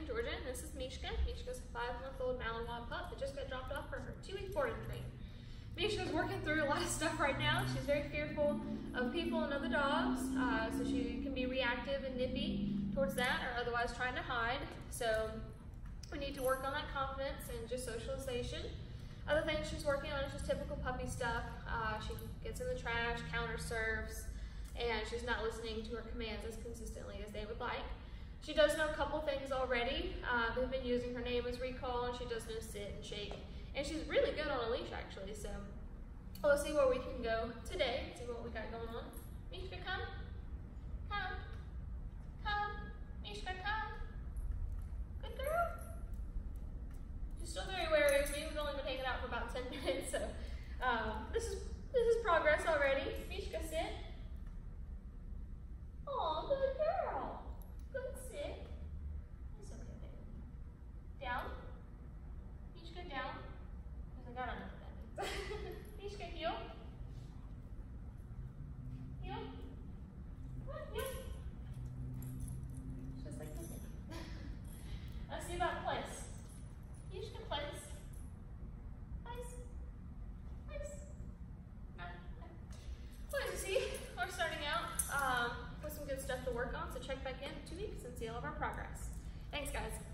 in Georgia, and this is Mishka. Mishka's a five-month-old Malinois pup that just got dropped off for her two-week boarding train. Mishka's working through a lot of stuff right now. She's very fearful of people and other dogs, uh, so she can be reactive and nippy towards that or otherwise trying to hide. So we need to work on that confidence and just socialization. Other things she's working on is just typical puppy stuff. Uh, she gets in the trash, counter serves, and she's not listening to her commands as consistently as they would like. She does know a couple things already. Uh, they've been using her name as recall, and she does know sit and shake. And she's really good on a leash, actually. So we'll see where we can go today. See what we got going on. Mishka, come, come, come. Mishka, come. Good girl. She's still very wary of me. We've only been hanging out for about 10 minutes, so um, this is this is progress already. Mishka, sit. Oh, good girl. Good sit. It's okay, baby. Down. Mishka, down. Because I got on that. Mishka, heel. Heel. Come on, heel. Just like this. Let's see about place. Mishka, place. Place. Place. Ah, ah. Well, as you see, we're starting out um, with some good stuff to work on, so check back in two weeks and see all of our progress. Thanks, guys.